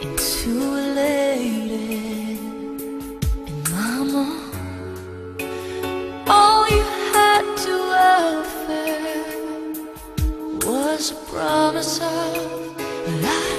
into a lady. And mama, all you had to offer was a promise of life.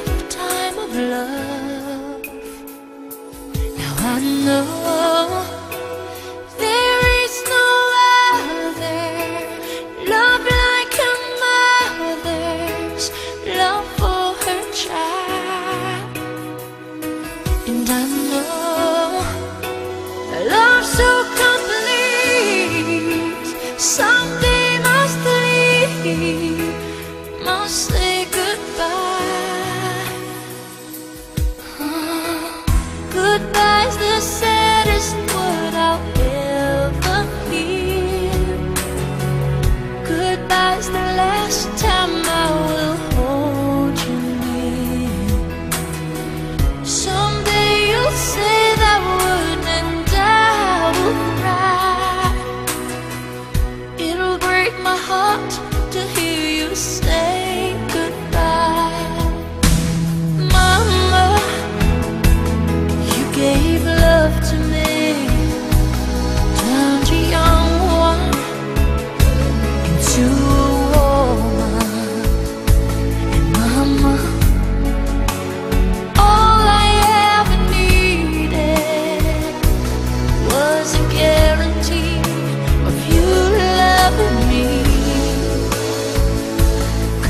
And I know love so complete something must leave, must leave